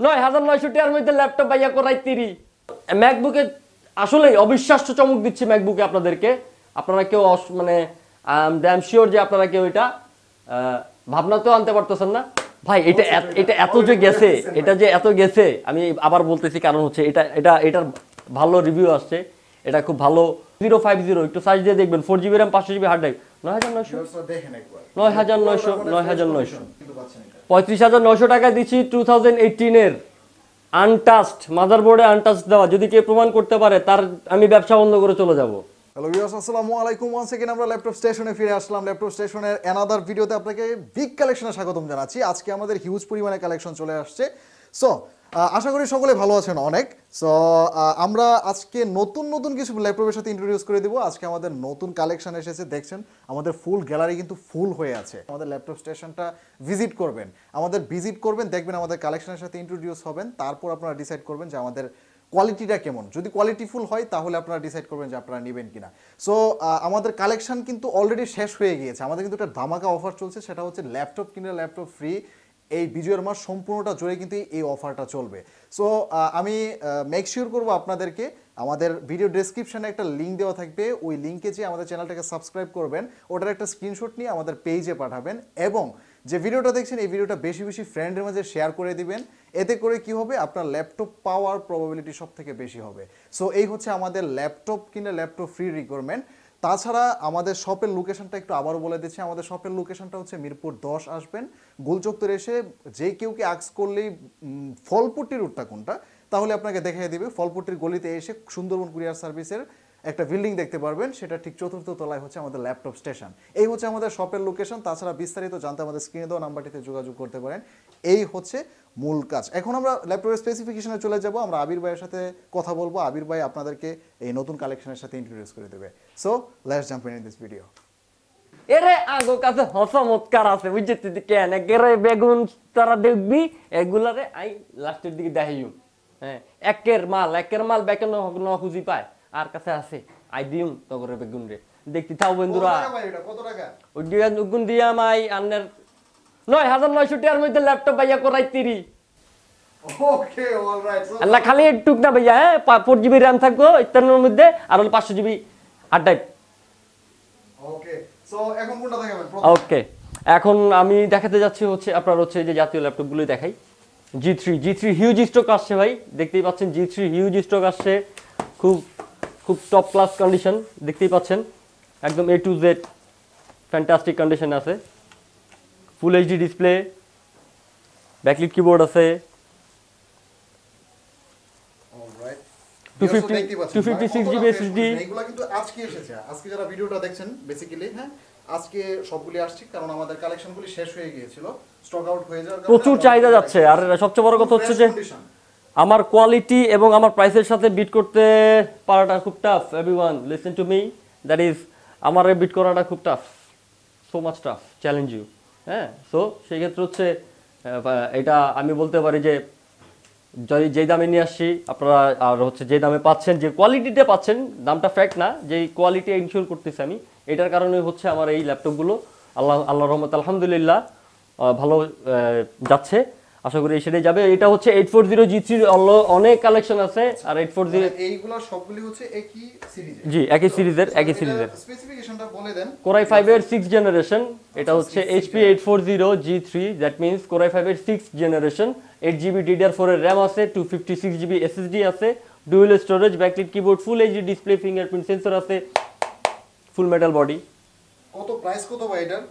নয় হাজার নয়শো টাকার মধ্যে ল্যাপটপ পাইয়া করাই তিরি। ম্যাকবুকে আসলে অবিশ্বাস্য চমক দিচ্ছে ম্যাকবুকে আপনাদেরকে। আপনারা কেউ মানে ড্যাম শিওর যে আপনারা কেউ এটা আহ, ভাবনাতেও আনতে পারতেছেন না। ভাই এটা এটা এত যে গেছে এটা যে এত গেছে আমি আবার বলতেছি কারণ হচ্ছে এটা এটা এটার ভালো রিভিউ আসছে। এটা খুব ভালো। জিরো ফাইভ জিরো একটু সার্চ দিয়ে দেখবেন ফোর জিবি র্যাম পাঁচশো জিবি হার্ড ড্রাইভ নয় হাজার নয়শো? ভিউয়ার্সরা দেখেন একবার। নয় হাজার নয়শো নয় হাজার নয়শো। কিন্তু পাচ্ছেন এটা। পঁয়ত্রিশ হাজার নয়শো টাকা দিচ্ছি টু থাউজেন্ড এইটিনের আনটাস্ট মাদারবোর্ডে আনটাস্ট দেওয়া। যদি কেউ প্রমাণ করতে পারে তার আমি ব্যবসা বন্ধ করে চলে যাব। হ্যালো ভিউয়ার্স আসসালামু আলাইকুম। ওয়ান সেকেন্ড আমরা ল্যাপটপ স্টেশনে ফিরে আসলাম। ল্যাপটপ স্টেশনের অ্যানাদার ভিডিওতে আপনাকে বিগ কালেকশনে স্বাগতম জানাচ্ছি। আজকে আমাদের হিউজ পরিমাণে কালেকশন চলে আসছে। সো আশা করি সকলে ভালো আছেন অনেক। সো আমরা আজকে নতুন নতুন কিছু ল্যাপটপের সাথে ইন্ট্রোডিউস করে দিব। আজকে আমাদের নতুন কালেকশন এসেছে, দেখছেন? আমাদের ফুল গ্যালারি কিন্তু ফুল হয়ে আছে। আমাদের ল্যাপটপ স্টেশনটা ভিজিট করবেন। আমাদের ভিজিট করবেন, দেখবেন আমাদের কালেকশনের সাথে ইন্ট্রোডিউস হবেন। তারপর আপনারা ডিসাইড করবেন যে আমাদের কোয়ালিটিটা কেমন। যদি কোয়ালিটিফুল হয়, তাহলে আপনারা ডিসাইড করবেন যে আপনারা নেবেন কিনা। সো আমাদের কালেকশন কিন্তু অলরেডি শেষ হয়ে গিয়েছে। আমাদের কিন্তু একটা ধামাকা অফার চলছে, সেটা হচ্ছে ল্যাপটপ কিনে ল্যাপটপ ফ্রি এই বিজয়ের মাস সম্পূর্ণটা জুড়ে কিন্তু এই অফারটা চলবে। সো আমি মেক শিওর করব আপনাদেরকে। আমাদের ভিডিও ডেসক্রিপশনে একটা লিঙ্ক দেওয়া থাকবে। ওই লিঙ্কে যে আমাদের চ্যানেলটাকে সাবস্ক্রাইব করবেন। ওটার একটা স্ক্রিনশট নিয়ে আমাদের পেজে পাঠাবেন এবং যে ভিডিওটা দেখছেন, এই ভিডিওটা বেশি বেশি ফ্রেন্ডের মাঝে শেয়ার করে দিবেন। এতে করে কি হবে? আপনার ল্যাপটপ পাওয়ার প্রবাবিলিটি সব থেকে বেশি হবে। সো এই হচ্ছে আমাদের ল্যাপটপ কিনে ল্যাপটপ ফ্রি রিকোয়ারমেন্ট তাছাড়া আমাদের শপের লোকেশনটা একটু আবারও বলে দিচ্ছি। আমাদের শপের লোকেশনটা হচ্ছে মিরপুর দশ আসবেন। গোলচত্বরে এসে যে কেউ কি আক্স করলেই ফলপট্টি রুটটা কোনটা, তাহলে আপনাকে দেখিয়ে দিবে। ফলপট্টির গলিতে এসে সুন্দরবন কুরিয়ার সার্ভিসের একটা বিল্ডিং দেখতে পারবেন। সেটা ঠিক চতুর্থ তলায় হচ্ছে আমাদের ল্যাপটপ স্টেশন এই হচ্ছে আমাদের শপের লোকেশন তাছাড়া বিস্তারিত জানতে আমাদের স্ক্রিনে দেওয়া নাম্বারটিতে যোগাযোগ করতে পারেন। এই হচ্ছে মূল কাজ। এখন আমরা ল্যাপটপের স্পেসিফিকেশনে চলে যাব আমরা আবির ভাইয়ের সাথে কথা বলব। আবির ভাই আপনাদেরকে এই নতুন কালেকশনের সাথে ইন্ট্রোডিউস করে দেবে। So let's jump in this video এরে আগো কাছে হসমৎকার আছে বুঝতে কেন? একেরে বেগুন তারা দেখবি এগুলারে আই লাস্টের দিকে দেখাইম হ্যাঁ একের মাল একের মাল বেকে ন খুঁজি পায়। আর কাছে আছে আই দিম তগরে বেগুন রে দেখতে থাও বন্ধুরা। কত টাকা ওই দিয়া গুণ দিয়া মাই আন্নের নয় হাজার নয়শো টাকার মধ্যে ল্যাপটপ পাইয়া করাই তিরি। আল্লাহ খালি একটুক না ভাইয়া হ্যাঁ ফোর জিবি র্যাম থাকব ইত্যাদির মধ্যে আর হলো পাঁচশো জিবি ওকে এখন ওকে এখন আমি দেখাতে যাচ্ছি হচ্ছে আপনার হচ্ছে যে জাতীয় ল্যাপটপগুলোই দেখাই। G three G three huge stock আসছে ভাই দেখতেই পাচ্ছেন জি থ্রি হিউজ স্টক আসছে। খুব খুব টপ ক্লাস কন্ডিশন দেখতেই পাচ্ছেন। একদম A to Z fantastic condition আছে। Full HD display backlit keyboard আছে। অলরাইট 250 256 GB SSD এগুলা কিন্তু আজকে এসেছে। আজকে যারা ভিডিওটা দেখছেন বেসিক্যালি হ্যাঁ আজকে সবগুলি আসছে কারণ আমাদের কালেকশনগুলি শেষ হয়ে গিয়েছিল। স্টক আউট হয়ে যাওয়ার প্রচুর চাহিদা যাচ্ছে। আর সবচেয়ে বড় কথা হচ্ছে যে আমার কোয়ালিটি এবং আমার প্রাইসের সাথে বিট করতে পারাটা খুব tough everyone listen to me that is আমার বিট করাটা খুব tough so much tough challenge you হ্যাঁ সো সেই ক্ষেত্রে হচ্ছে এটা আমি বলতে পারি যে, যদি যেই দামে নিয়ে আসছি আপনারা আর হচ্ছে যে দামে পাচ্ছেন, যে কোয়ালিটিটা পাচ্ছেন, দামটা ফ্যাক্ট না যে কোয়ালিটি ইনশিওর করতেছি আমি, এটার কারণে হচ্ছে আমার এই ল্যাপটপগুলো আল্লাহ আল্লাহ রহমত আলহামদুলিল্লাহ ভালো যাচ্ছে। আশা করি সেটাই যাবে। এটা হচ্ছে এইট ফোর জিরো জি থ্রির অনেক কালেকশন আছে। আর এইট ফোর জিরো এইগুলা সবগুলি হচ্ছে একই সিরিজের জি একই সিরিজের একই সিরিজের স্পেসিফিকেশনটা বলে দেন। কোরাই ফাইভের সিক্স জেনারেশন এটা হচ্ছে HP eight four zero G three that means Core i ফাইভের six generation eight GB DDR ফোরের র্যাম আছে two fifty six GB SSD আছে dual storage backlit keyboard full HD display fingerprint sensor আছে full metal body কত price কত ভাই এটার?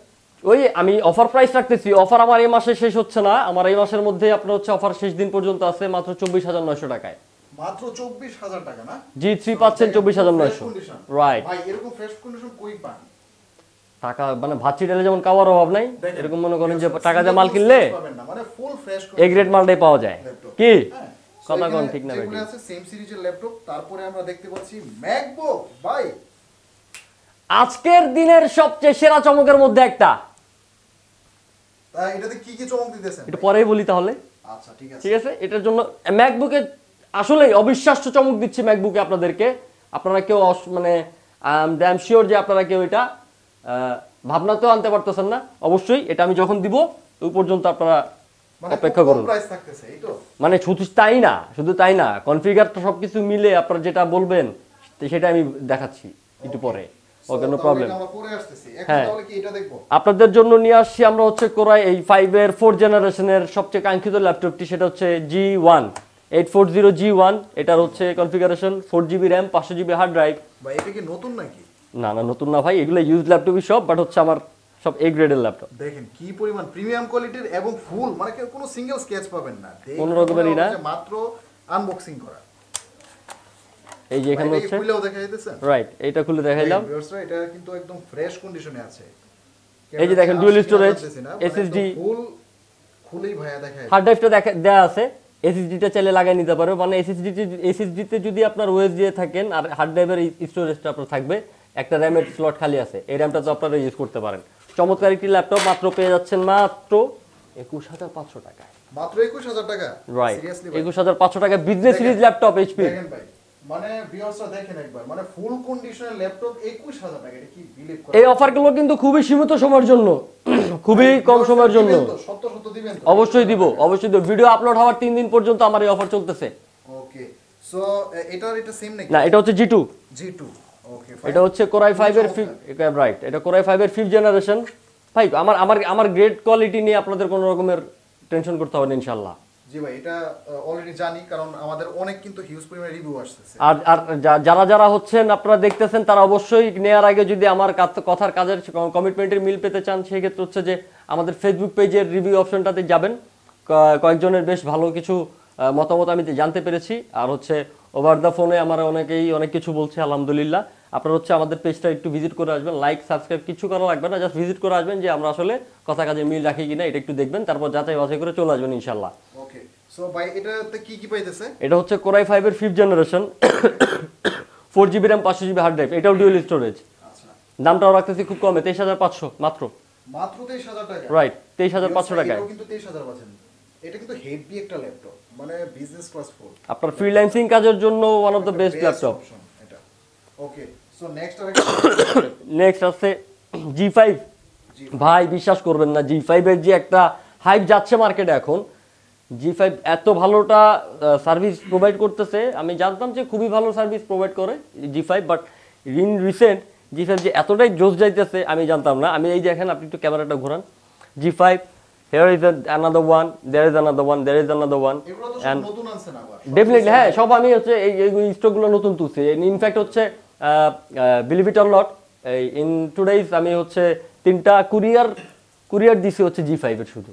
ওই আমি অফার প্রাইস রাখতেছি। অফার আমার এই মাসে শেষ হচ্ছে না। আমার এই মাসের মধ্যে আপনার হচ্ছে অফার শেষ দিন পর্যন্ত আছে মাত্র চব্বিশ হাজার নয়শো টাকায়। মাত্র চব্বিশ হাজার টাকা না? জি থ্রি পাচ্ছেন চব্বিশ হাজার Fresh নয়শো condition। রাইট ভাই এরকম ফ্রেশ কন্ডিশন কই পান? টাকা মানে ভাতছি ডালে যেমন কাওয়ার অভাব নাই এরকম মনে করেন যে টাকা দিয়ে মাল কিনলে পাবেন না, মানে ফুল ফ্রেশ এ গ্রেড মালটাই পাওয়া যায়। কি? হ্যাঁ, কথা কোন ঠিক না বেটি আছে সেম সিরিজের ল্যাপটপ তারপরে আমরা দেখতে পাচ্ছি ম্যাকবুক ভাই। আজকের দিনের সবচেয়ে সেরা চমকের মধ্যে একটা। এটাতে কি কি চমক দিতেছেন? একটু পরেই বলি তাহলে। আচ্ছা ঠিক আছে। ঠিক আছে? এটার জন্য ম্যাকবুকে আসলেই অবিশ্বাস্য চমক দিচ্ছে ম্যাকবুকে আপনাদেরকে। আপনারা কেউ মানে ড্যাম শিওর যে আপনারা কেউ এটা ভাবনাতেও আনতে পারতেছেন না। অবশ্যই এটা আমি যখন দিব ওই পর্যন্ত আপনারা মানে অপেক্ষা করুন। মানে শুধু তাই না শুধু তাই না কনফিগার তো সবকিছু মিলে আপনারা যেটা বলবেন সেটা আমি দেখাচ্ছি একটু পরে। ওকে নো প্রবলেম হ্যাঁ। আপনাদের জন্য নিয়ে আসছি আমরা হচ্ছে কোরাই এই ফাইভের ফোর জেনারেশনের সবচেয়ে কাঙ্ক্ষিত ল্যাপটপটি সেটা হচ্ছে G one eight four zero G one এটার হচ্ছে কনফিগারেশন ফোর জিবি র্যাম পাঁচশো জিবি হার্ড ড্রাইভ ভাই এটা কি নতুন নাকি? না না নতুন না ভাই এগুলো ইউজ ল্যাপটপই সব বাট হচ্ছে আমার সব এ গ্রেডের ল্যাপটপ দেখেন কি পরিমাণ প্রিমিয়াম কোয়ালিটির এবং ফুল মানে কোনো সিঙ্গেল স্কেচ পাবেন না। কোনো রকমেরই না। মাত্র আনবক্সিং করা। এই যে এখানে এটা হচ্ছে? খুলেও দেখা যাইতেছে? রাইট এইটা খুলে দেখাইলাম। viewers এটা কিন্তু একদম ফ্রেশ কন্ডিশনে আছে। এই যে দেখেন, storage, SSD SSD ফুল খুলেই ভাইয়া দেখায়। হার্ড ড্রাইভটা দেখা দেওয়া আছে। এসএসডিটা চাইলে লাগাই নিতে পারবে মানে এসএসডি এসএসডিতে যদি আপনার ওএস দিয়ে থাকেন আর হার্ড ড্রাইভের স্টোরেজটা আপনার থাকবে একটা র্যামের স্লট খালি আছে। এই র্যামটা তো আপনারা ইউজ করতে পারেন। চমৎকার একটি ল্যাপটপ মাত্র পেয়ে যাচ্ছেন মাত্র একুশ হাজার পাঁচশো টাকায়। মাত্র একুশ হাজার টাকা? রাইট সিরিয়াসলি একুশ হাজার পাঁচশো টাকা বিজনেস সিরিজ ল্যাপটপ এইচপি দেখেন ভাই। মানে ভিউয়ার্সরা দেখেন একবার মানে ফুল কন্ডিশনের ল্যাপটপ একুশ হাজার টাকা এটা কি বিলিভ করে এই অফারগুলো কিন্তু খুবই সীমিত সময়ের জন্য খুবই কম সময়ের জন্য। সত্য সত্য দিবেন তো। অবশ্যই দিব অবশ্যই দিব। ভিডিও আপলোড হওয়ার তিন দিন পর্যন্ত আমার এই অফার চলতেছে। ওকে সো এটার এটা সেম নাকি? না এটা হচ্ছে জি টু জি টু ওকে এটা হচ্ছে কোরাই ফাইভের রাইট এটা কোরাই ফাইভের ফিফথ জেনারেশন ভাই আমার আমার আমার গ্রেড কোয়ালিটি নিয়ে আপনাদের কোনো রকমের টেনশন করতে হবে না ইনশাল্লাহ জি ভাই, এটা অলরেডি জানি, কারণ আমাদের অনেক কিন্তু হিউজ পরিমাণে রিভিউ আসতেছে। আর আর যারা যারা হচ্ছেন, আপনারা দেখতেছেন, তারা অবশ্যই নেওয়ার আগে যদি আমার কথার কাজের কমিটমেন্টের মিল পেতে চান, সেই ক্ষেত্রে হচ্ছে যে আমাদের ফেসবুক পেজের রিভিউ অপশনটাতে যাবেন। কয়েকজনের বেশ ভালো কিছু মতামত আমি জানতে পেরেছি। আর হচ্ছে ওভার দ্য ফোনে আমার অনেকেই অনেক কিছু বলছে, আলহামদুলিল্লাহ। আপনারা হচ্ছে আমাদের পেজটা একটু ভিজিট করে আসবেন। লাইক সাবস্ক্রাইব কিছু করা লাগবে না জাস্ট ভিজিট করে আসবেন যে আমরা আসলে কথা কাজে মিল রাখি কিনা, এটা একটু দেখবেন, তারপর যাচাই বাছাই করে চলে আসবেন ইনশাল্লাহ সো ভাই এটাতে কি কি পাইতেছে? এটা হচ্ছে কোরাই ফাইভের fifth generation four GB RAM পাঁচশো জিবি হার্ড ড্রাইভ এটাও ডিউল স্টোরেজ দামটাও রাখতেছি খুব কমে তেইশ হাজার পাঁচশো মাত্র। মাত্র তেইশ হাজার টাকা? রাইট তেইশ হাজার পাঁচশো টাকায়। কিন্তু তেইশ হাজার পাচ্ছেন। এটা কিন্তু হেভি একটা ল্যাপটপ মানে বিজনেস ক্লাস ফোর আপনার ফ্রিল্যান্সিং কাজের জন্য one of the best laptop এটা। ওকে সো নেক্সট নেক্সট আছে। জি ফাইভ ভাই বিশ্বাস করবেন না জি ফাইভের যে একটা হাইপ যাচ্ছে মার্কেটে এখন জি ফাইভ এত ভালোটা সার্ভিস প্রোভাইড করতেছে। আমি জানতাম যে খুবই ভালো সার্ভিস প্রোভাইড করে G five but in recent G five যে এতটাই জোস যাইতেছে আমি জানতাম না। আমি এই দেখেন আপনি একটু ক্যামেরাটা ঘোরান। G five here is another one there is another one there is another one and definitely হ্যাঁ সব আমি হচ্ছে এই এই স্টকগুলো নতুন তুলছি। ইনফ্যাক্ট হচ্ছে বিলিভ ইট অর নট এই ইন টুডেজ আমি হচ্ছে তিনটা কুরিয়ার কুরিয়ার দিছি হচ্ছে জি ফাইভের শুধু।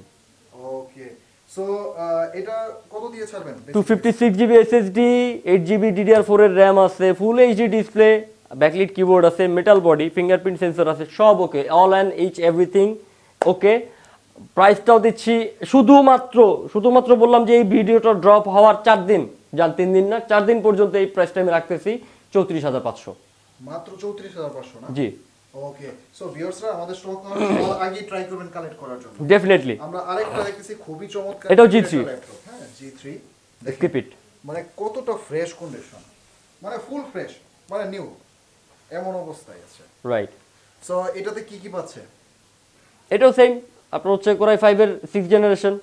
সো এটা কত দিয়ে ছাড়বেন? Two fifty six GB SSD GB এর আছে full HD display backlit keyboard আছে মেটাল বডি ফিঙ্গারপ্রিন্ট সেন্সর আছে সব okay all and H everything okay প্রাইসটাও দিচ্ছি শুধুমাত্র শুধুমাত্র বললাম যে এই ভিডিওটা ড্রপ হওয়ার চার দিন যান তিন দিন না চার দিন পর্যন্ত এই প্রাইসটা আমি রাখতেছি চৌত্রিশ হাজার পাঁচশো। মাত্র চৌত্রিশ হাজার পাঁচশো জি। ওকে সো ভিউয়ার্সরা আমাদের স্টক আগে ট্রাই করবেন কালেক্ট করার জন্য। ডেফিনেটলি আমরা আরেকটা দেখতেছি খুবই চমৎকার এটাও G3 একটা হ্যাঁ জি থ্রি স্কিপ ইট মানে কতটা ফ্রেশ কন্ডিশন মানে ফুল ফ্রেশ মানে নিউ এমন অবস্থায় আছে। রাইট সো এটাতে কি কি পাচ্ছে? এটাও সেম আপনার হচ্ছে কোরাই ফাইভের six generation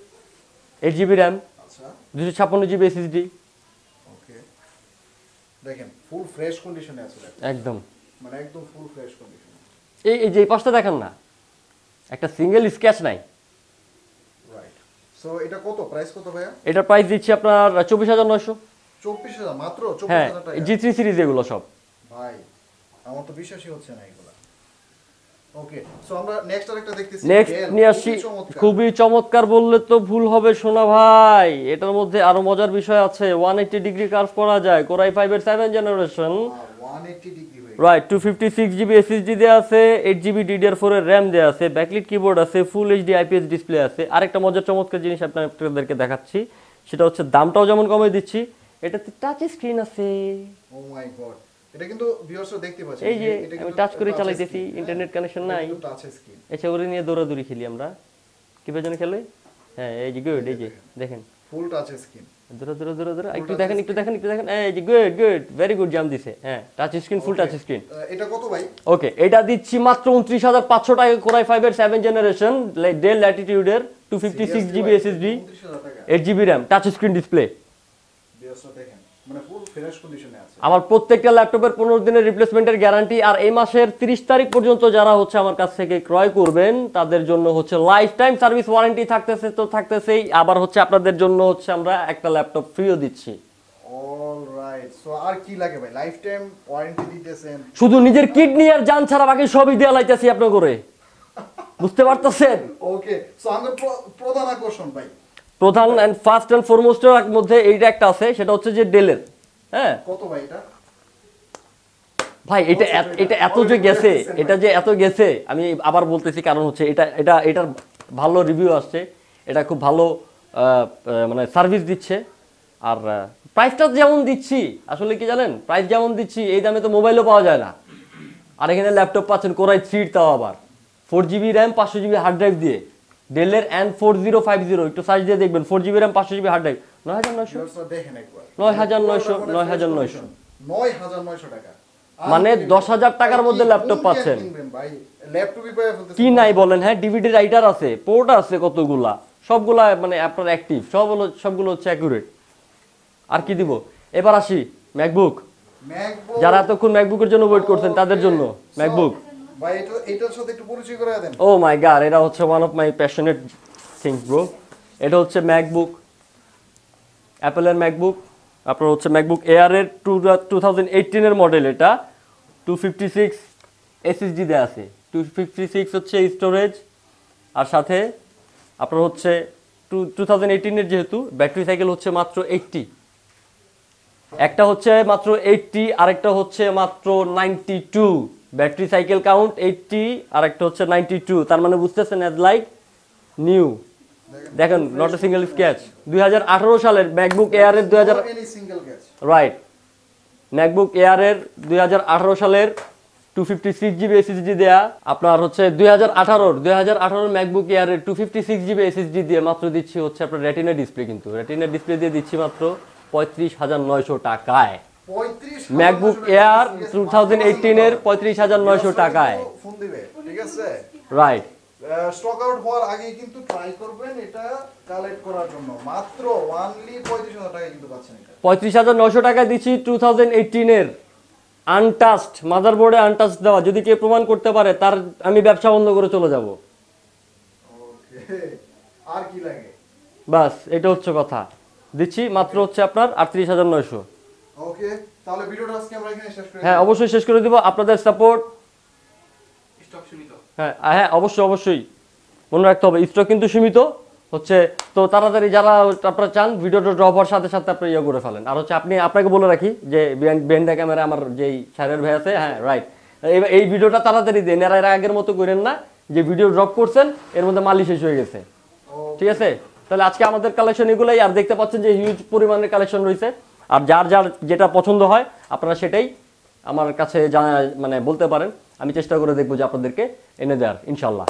eight GB RAM আচ্ছা। দুশো ছাপ্পান্ন জিবি এসএসডি ওকে দেখেন ফুল ফ্রেশ কন্ডিশনে আছে। একদম। মানে একদম ফুল ফ্রেশ কন্ডিশনে এই এই যে এই পাশটা দেখেন না একটা সিঙ্গেল স্কেচ নাই। সো এটা কত? প্রাইস কত ভাইয়া? এটার প্রাইস দিচ্ছি আপনার চব্বিশ হাজার নয়শো। চব্বিশ হাজার মাত্র চব্বিশ হ্যাঁ হাজার টাকা জি থ্রি সিরিজ এগুলো সব। ভাই আমার তো বিশ্বাসই হচ্ছে না এগুলা। ওকে সো আমরা নেক্সট আরেকটা দেখতেছি। নেক্সট নিয়ে আসছি খুবই চমৎকার। বললে তো ভুল হবে সোনা ভাই। এটার মধ্যে আরও মজার বিষয় আছে। ওয়ান এইটি ডিগ্রি কার্ভ করা যায়। কোরাই ফাইভের seven generation one eighty degree right two fifty six GB SSD দেওয়া আছে এইট জিবি ডিডিআর ফোর এর র্যাম দেওয়া আছে ব্যাকলিট কিবোর্ড আছে ফুল এইচডি আইপিএস ডিসপ্লে আছে। আরেকটা মজার চমৎকার জিনিস আপনাদেরকে দেখাচ্ছি সেটা হচ্ছে দামটাও যেমন কমে দিচ্ছি এটাতে টাচ স্ক্রিন আছে। ও মাই গড এটা কিন্তু ভিউয়ার্সরা দেখতে পাচ্ছে এই যে আমি টাচ করে চালাইতেছি ইন্টারনেট কানেকশন নাই। টাচ স্ক্রিন ওরে নিয়ে দৌড়াদৌড়ি খেলি আমরা। কীভাবে যেন খেলে? হ্যাঁ এই যে গুড এই যে দেখেন। ফুল টাচ স্ক্রিন ধরো ধরো ধরো ধরো একটু দেখেন একটু দেখেন একটু দেখেন এই যে গুড গুড ভেরি গুড জাম দিছে। হ্যাঁ touch screen full touch screen এটা কত ভাই? ওকে এটা দিচ্ছি মাত্র উনত্রিশ হাজার পাঁচশো টাকা কোরাই ফাইভের seven generation Dell ল্যাটিটিউডের two fifty six GB SSD 29000 টাকা। Eight GB RAM touch screen display দেখেন। মানে আমার প্রত্যেকটা ল্যাপটপের পনেরো দিনের রিপ্লেসমেন্টের গ্যারান্টি আর এই মাসের তিরিশ তারিখ পর্যন্ত যারা হচ্ছে আমার কাছ থেকে ক্রয় করবেন তাদের জন্য হচ্ছে লাইফ টাইম সার্ভিস ওয়ারেন্টি থাকতেছে তো থাকতেছেই। আবার হচ্ছে আপনাদের জন্য হচ্ছে আমরা একটা ল্যাপটপ ফ্রিও দিচ্ছি। শুধু নিজের কিডনি আর জান ছাড়া বাকি সবই দেওয়া লাইতেছি আপনার করে বুঝতে পারতেছেন? ওকে সো আমাদের প্রধান আকর্ষণ ভাই। প্রধান অ্যান্ড ফার্স্ট অ্যান্ড ফরমোস্টের মধ্যে এইটা একটা আছে সেটা হচ্ছে যে ডেলের। হ্যাঁ? কত ভাই এটা? ভাই এটা এত- এটা এত যে গেছে এটা যে এত গেছে আমি আবার বলতেছি কারণ হচ্ছে এটা এটা এটার ভালো রিভিউ আসছে এটা খুব ভালো মানে সার্ভিস দিচ্ছে। আর প্রাইসটা যেমন দিচ্ছি আসলে কি জানেন? প্রাইস যেমন দিচ্ছি এই দামে তো মোবাইলও পাওয়া যায় না। আর এখানে ল্যাপটপ পাচ্ছেন কোরাই থ্রির তাও আবার। ফোর জিবি র্যাম পাঁচশো জিবি হার্ড ড্রাইভ দিয়ে। ডেলের and four zero five zero একটু সার্চ দিয়ে দেখবেন ফোর জিবি র্যাম পাঁচশো জিবি হার্ড ড্রাইভ নয় হাজার নয়শো? নয় হাজার নয়শো, নয় হাজার নয়শো। নয় হাজার নয়শো টাকা। মানে দশ হাজার টাকার মধ্যে ল্যাপটপ পাচ্ছেন। কি নাই বলেন হ্যাঁ ডিভিডি রাইটার আছে পোর্ট আছে কতগুলা সবগুলা মানে আপনার অ্যাক্টিভ সব হলো সবগুলো হচ্ছে অ্যাকুরেট আর কি দিব? এবার আসি ম্যাকবুক ম্যাকবুক যারা এতক্ষণ ম্যাকবুকের জন্য ওয়েট করছেন তাদের জন্য ম্যাকবুক ও মাই গাড এটা হচ্ছে one of my passionate things bro এটা হচ্ছে ম্যাকবুক অ্যাপেলের ম্যাকবুক আপনার হচ্ছে ম্যাকবুক এয়ারের টু টু থাউজেন্ড এইটিনের মডেল এটা। টু ফিফটি সিক্স এসএসডি দেওয়া আছে। টু ফিফটি সিক্স হচ্ছে স্টোরেজ আর সাথে আপনার হচ্ছে টু টু থাউজেন্ড এইটিনের যেহেতু ব্যাটারি সাইকেল হচ্ছে মাত্র এইটটি একটা হচ্ছে মাত্র এইটটি আরেকটা হচ্ছে মাত্র ninety two battery cycle count eighty আরেকটা হচ্ছে নাইনটি টু তার মানে বুঝতেছেন অ্যাজ লাইক নিউ দেখেন নট এ সিঙ্গেল স্কেচ দু হাজার আঠেরো সালের ম্যাকবুক এয়ারের দুই হাজার রাইট ম্যাকবুক এয়ারের দু হাজার আঠেরো সালের two fifty six GB SSD দেয়া। আপনার হচ্ছে দুই হাজার আঠারোর দুই হাজার আঠারোর MacBook এয়ারের two fifty six GB SSD দিয়ে মাত্র দিচ্ছি হচ্ছে আপনার রেটিনা ডিসপ্লে কিন্তু। রেটিনা ডিসপ্লে দিয়ে দিচ্ছি মাত্র পঁয়ত্রিশ হাজার নয়শো টাকায়। ম্যাকবুক এয়ার টু থাউজেন্ড এইটিনের পঁয়ত্রিশ হাজার নয়শো টাকায়। ফোন দিবে ঠিক আছে? রাইট স্টক আউট হওয়ার আগে কিন্তু ট্রাই করবেন এটা কালেক্ট করার জন্য। মাত্র ওয়ানলি পঁয়ত্রিশ হাজার টাকা কিন্তু পাচ্ছেন পঁয়ত্রিশ হাজার নয়শো টাকা দিচ্ছি টু থাউজেন্ড এইটিনের আনটাস্ট মাদারবোর্ডে আনটাস্ট দেওয়া। যদি কেউ প্রমাণ করতে পারে তার আমি ব্যবসা বন্ধ করে চলে যাব। আর কি লাগে? বাস এটা হচ্ছে কথা। দিচ্ছি মাত্র হচ্ছে আপনার আটত্রিশ হাজার নয়শো। ওকে তাহলে ভিডিওটা আজকে আমরা এখানে শেষ করে হ্যাঁ অবশ্যই শেষ করে দিব। আপনাদের সাপোর্ট হ্যাঁ আ- হ্যাঁ অবশ্যই অবশ্যই। মনে রাখতে হবে স্টক কিন্তু সীমিত। হচ্ছে তো তাড়াতাড়ি যারা আপনারা চান ভিডিওটা ড্রপ হওয়ার সাথে সাথে আপনি ইয়ে করে ফেলেন। আর হচ্ছে আপনি আপনাকে বলে রাখি যে বেন্ডা ক্যামেরা আমার যেই স্যারের ভাই আছে হ্যাঁ রাইট এই ভিডিওটা তাড়াতাড়ি দেন। এর আগের মতো করেন না যে ভিডিও ড্রপ করছেন এর মধ্যে মালি শেষ হয়ে গেছে। ঠিক আছে? তাহলে আজকে আমাদের কালেকশন এগুলাই আর দেখতে পাচ্ছেন যে হিউজ পরিমাণের কালেকশন রয়েছে। আর যার যার যেটা পছন্দ হয়, আপনারা সেটাই আমার কাছে জানা মানে বলতে পারেন। আমি চেষ্টা করে দেখব যে আপনাদেরকে এনে দেওয়ার, ইনশাল্লাহ।